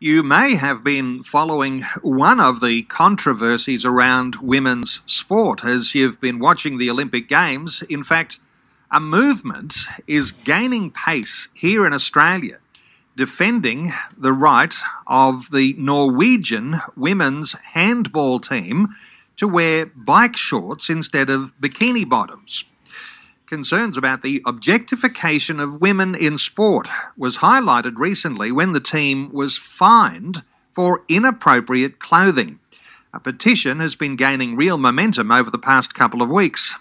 You may have been following one of the controversies around women's sport as you've been watching the Olympic Games. In fact, a movement is gaining pace here in Australia, defending the right of the Norwegian women's handball team to wear bike shorts instead of bikini bottoms. Concerns about the objectification of women in sport was highlighted recently when the team was fined for inappropriate clothing. A petition has been gaining real momentum over the past couple of weeks.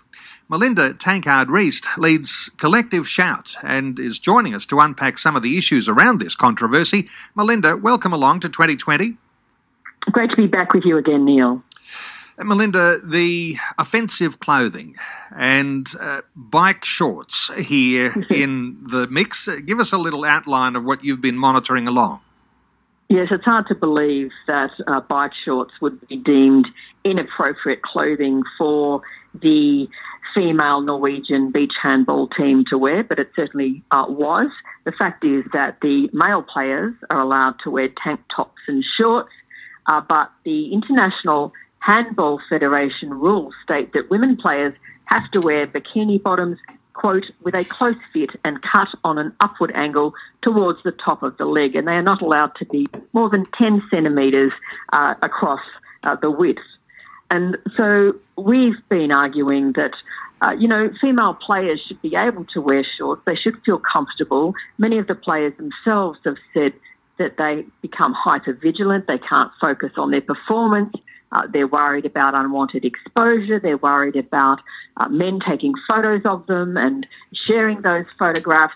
Melinda Tankard Reist leads Collective Shout and is joining us to unpack some of the issues around this controversy. Melinda, welcome along to 2020. Great to be back with you again, Neil. Melinda, the offensive clothing and uh, bike shorts here in the mix. Give us a little outline of what you've been monitoring along. Yes, it's hard to believe that uh, bike shorts would be deemed inappropriate clothing for the female Norwegian beach handball team to wear, but it certainly uh, was. The fact is that the male players are allowed to wear tank tops and shorts, uh, but the international Handball Federation rules state that women players have to wear bikini bottoms, quote, with a close fit and cut on an upward angle towards the top of the leg, and they are not allowed to be more than 10 centimetres uh, across uh, the width. And so we've been arguing that, uh, you know, female players should be able to wear shorts. They should feel comfortable. Many of the players themselves have said that they become hyper vigilant. They can't focus on their performance. Uh, they're worried about unwanted exposure. They're worried about uh, men taking photos of them and sharing those photographs.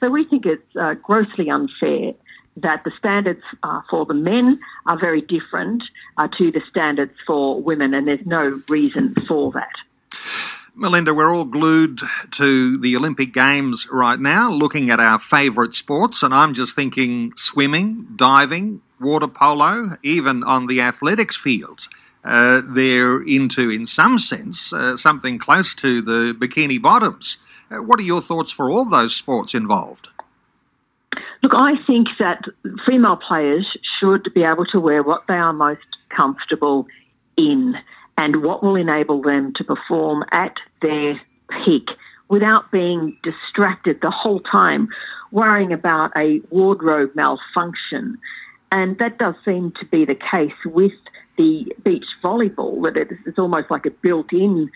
So we think it's uh, grossly unfair that the standards uh, for the men are very different uh, to the standards for women, and there's no reason for that. Melinda, we're all glued to the Olympic Games right now, looking at our favourite sports, and I'm just thinking swimming, diving, water polo, even on the athletics fields. Uh, they're into, in some sense, uh, something close to the bikini bottoms. Uh, what are your thoughts for all those sports involved? Look, I think that female players should be able to wear what they are most comfortable in and what will enable them to perform at their peak without being distracted the whole time, worrying about a wardrobe malfunction. And that does seem to be the case with the beach volleyball, that it's almost like a built in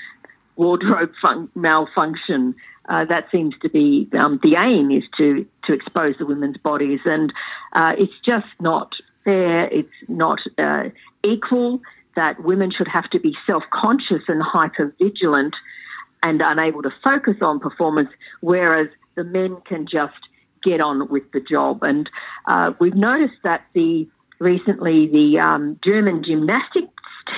wardrobe fun- malfunction. Uh, that seems to be um, the aim is to, to expose the women's bodies. And uh, it's just not fair, it's not uh, equal that women should have to be self conscious and hyper vigilant and unable to focus on performance, whereas the men can just get on with the job. And uh, we've noticed that the recently the um, German gymnastics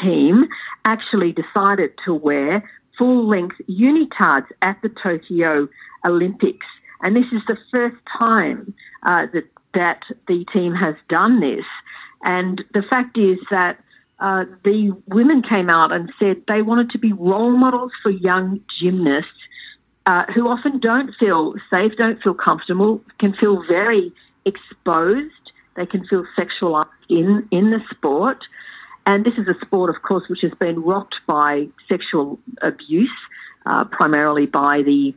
team actually decided to wear full length unitards at the Tokyo Olympics. And this is the first time uh, that, that the team has done this. And the fact is that uh, the women came out and said they wanted to be role models for young gymnasts uh, who often don't feel safe, don't feel comfortable, can feel very exposed. They can feel sexualized in, in the sport. And this is a sport, of course, which has been rocked by sexual abuse, uh, primarily by the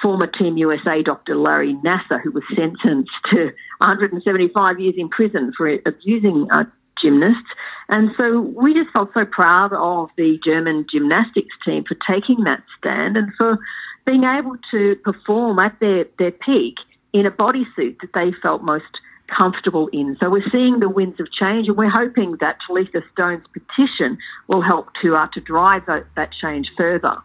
former Team USA Dr. Larry Nassar, who was sentenced to 175 years in prison for abusing uh, gymnasts. And so we just felt so proud of the German gymnastics team for taking that stand and for being able to perform at their, their peak in a bodysuit that they felt most comfortable in. So we're seeing the winds of change, and we're hoping that Talitha Stone's petition will help to uh, to drive that, that change further.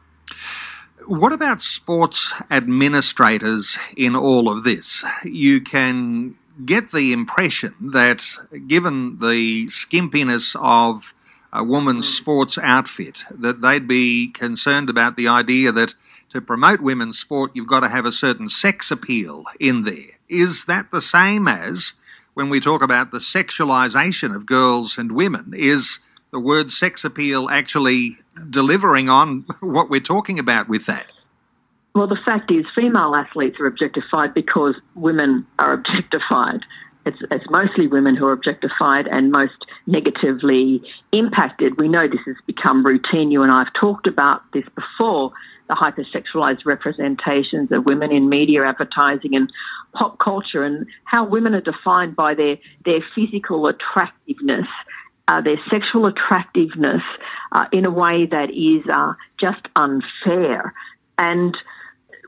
What about sports administrators in all of this? You can get the impression that, given the skimpiness of a woman's sports outfit, that they'd be concerned about the idea that to promote women's sport, you've got to have a certain sex appeal in there. Is that the same as when we talk about the sexualization of girls and women? Is the word sex appeal actually delivering on what we're talking about with that? Well, the fact is, female athletes are objectified because women are objectified. It's, it's mostly women who are objectified and most negatively impacted. We know this has become routine. You and I have talked about this before the hypersexualized representations of women in media advertising and pop culture and how women are defined by their, their physical attractiveness, uh, their sexual attractiveness uh, in a way that is uh, just unfair. And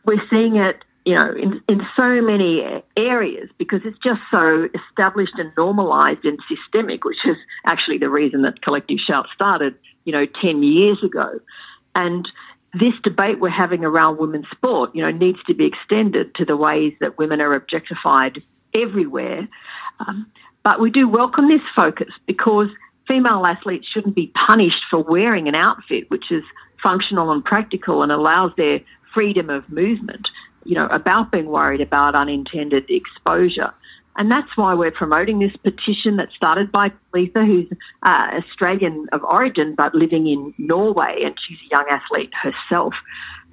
we're seeing it you know, in, in so many areas because it's just so established and normalized and systemic, which is actually the reason that Collective Shout started, you know, 10 years ago. And this debate we're having around women's sport, you know, needs to be extended to the ways that women are objectified everywhere. Um, but we do welcome this focus because female athletes shouldn't be punished for wearing an outfit which is functional and practical and allows their freedom of movement you know, about being worried about unintended exposure. And that's why we're promoting this petition that started by Letha, who's uh, Australian of origin but living in Norway, and she's a young athlete herself.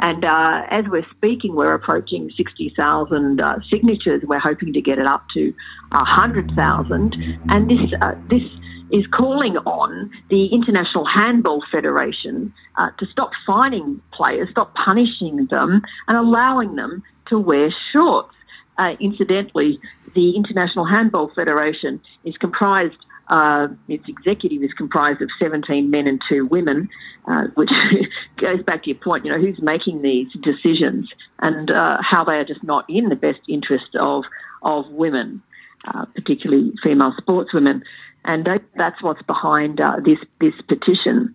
And uh, as we're speaking, we're approaching 60,000 uh, signatures. We're hoping to get it up to 100,000. And this, uh, this is calling on the International Handball Federation uh, to stop fining players, stop punishing them, and allowing them to wear shorts. Uh, incidentally, the International Handball Federation is comprised, uh, its executive is comprised of 17 men and two women, uh, which goes back to your point, you know, who's making these decisions and uh, how they are just not in the best interest of, of women, uh, particularly female sportswomen and that's what's behind uh, this this petition.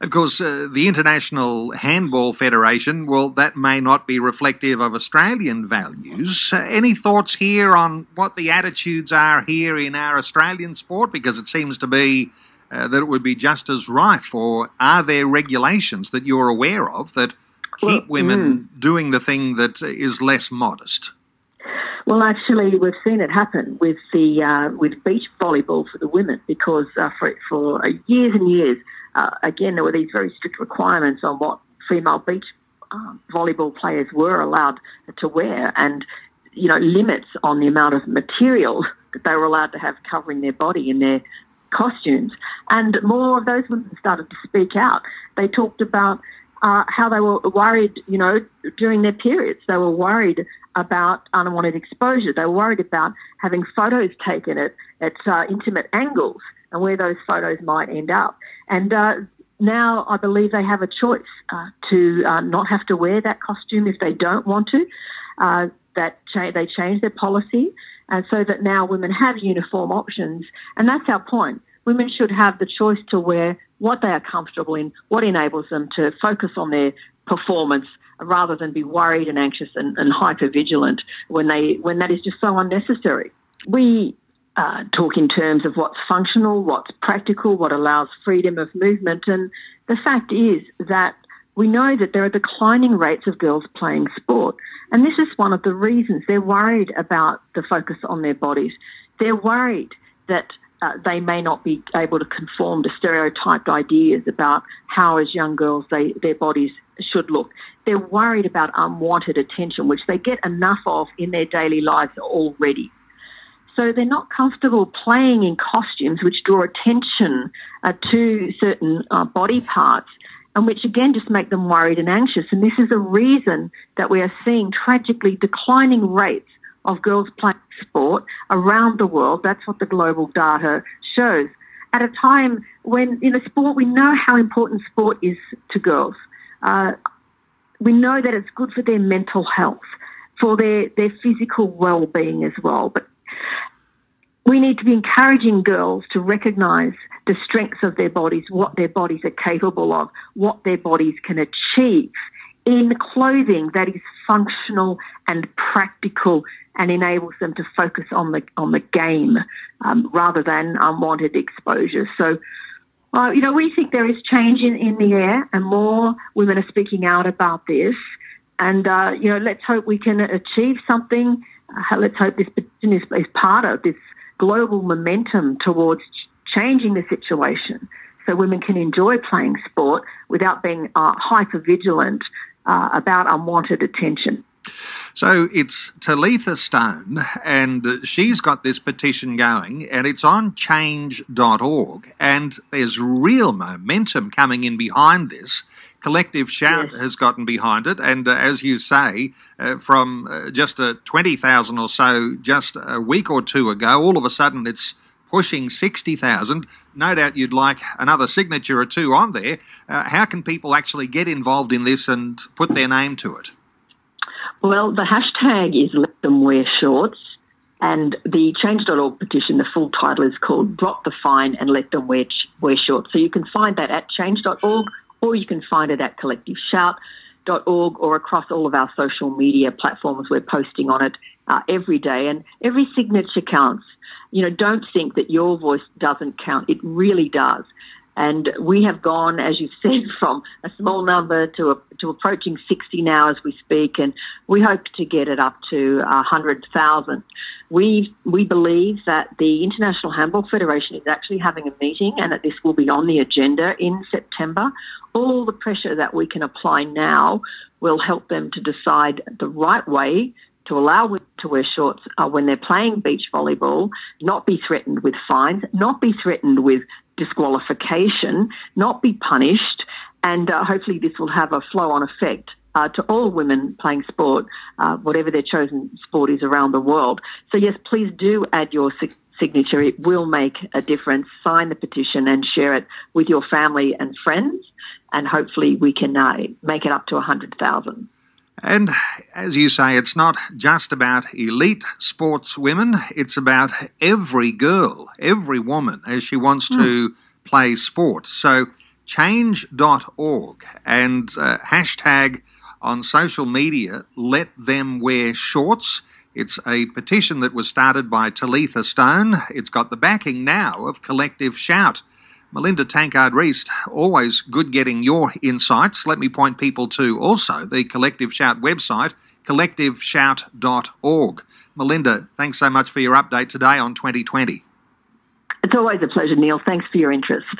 Of course, uh, the International Handball Federation, well, that may not be reflective of Australian values. Uh, any thoughts here on what the attitudes are here in our Australian sport? Because it seems to be uh, that it would be just as rife, or are there regulations that you're aware of that keep well, women mm. doing the thing that is less modest? Well, actually, we've seen it happen with the uh, with beach volleyball for the women because uh, for for years and years, uh, again there were these very strict requirements on what female beach um, volleyball players were allowed to wear, and you know limits on the amount of material that they were allowed to have covering their body in their costumes. And more of those women started to speak out. They talked about uh, how they were worried, you know, during their periods. They were worried about unwanted exposure. They were worried about having photos taken at, at uh, intimate angles and where those photos might end up. And uh, now I believe they have a choice uh, to uh, not have to wear that costume if they don't want to. Uh, that cha- they change their policy, and so that now women have uniform options. And that's our point. Women should have the choice to wear what they are comfortable in, what enables them to focus on their performance rather than be worried and anxious and, and hyper vigilant when they when that is just so unnecessary. We uh, talk in terms of what's functional, what's practical, what allows freedom of movement, and the fact is that we know that there are declining rates of girls playing sport, and this is one of the reasons they're worried about the focus on their bodies. They're worried that uh, they may not be able to conform to stereotyped ideas about how, as young girls, they, their bodies should look. They're worried about unwanted attention, which they get enough of in their daily lives already. So they're not comfortable playing in costumes which draw attention uh, to certain uh, body parts and which again just make them worried and anxious. And this is a reason that we are seeing tragically declining rates of girls playing sport around the world. That's what the global data shows. At a time when in a sport we know how important sport is to girls. Uh, we know that it's good for their mental health, for their, their physical well-being as well. But we need to be encouraging girls to recognise the strengths of their bodies, what their bodies are capable of, what their bodies can achieve in clothing that is functional and practical and enables them to focus on the on the game um, rather than unwanted exposure. So, uh, you know, we think there is change in, in the air, and more women are speaking out about this. And uh, you know, let's hope we can achieve something. Uh, let's hope this petition is, is part of this global momentum towards changing the situation so women can enjoy playing sport without being uh, hyper vigilant uh, about unwanted attention. So it's Talitha Stone, and she's got this petition going, and it's on change.org, and there's real momentum coming in behind this. Collective Shout yes. has gotten behind it, and uh, as you say, uh, from uh, just a 20,000 or so just a week or two ago, all of a sudden it's pushing 60,000. No doubt you'd like another signature or two on there. Uh, how can people actually get involved in this and put their name to it? Well, the hashtag is Let Them Wear Shorts. And the change.org petition, the full title is called Drop the Fine and Let Them Wear, wear Shorts. So you can find that at change.org or you can find it at collectiveshout.org or across all of our social media platforms. We're posting on it uh, every day and every signature counts. You know, don't think that your voice doesn't count. It really does. And we have gone, as you said, from a small number to a, to approaching 60 now as we speak, and we hope to get it up to 100,000. We we believe that the International Handball Federation is actually having a meeting, and that this will be on the agenda in September. All the pressure that we can apply now will help them to decide the right way to allow women to wear shorts uh, when they're playing beach volleyball, not be threatened with fines, not be threatened with disqualification, not be punished, and uh, hopefully this will have a flow on effect uh, to all women playing sport, uh, whatever their chosen sport is around the world. So, yes, please do add your signature. It will make a difference. Sign the petition and share it with your family and friends, and hopefully we can uh, make it up to 100,000. And as you say, it's not just about elite sportswomen, it's about every girl, every woman, as she wants mm. to hmm. play sport. So change.org and uh, hashtag on social media, let them wear shorts. It's a petition that was started by Talitha Stone. It's got the backing now of Collective Shout. Melinda Tankard Reist, always good getting your insights. Let me point people to also the Collective Shout website, collectiveshout.org. Melinda, thanks so much for your update today on 2020. It's always a pleasure, Neil. Thanks for your interest.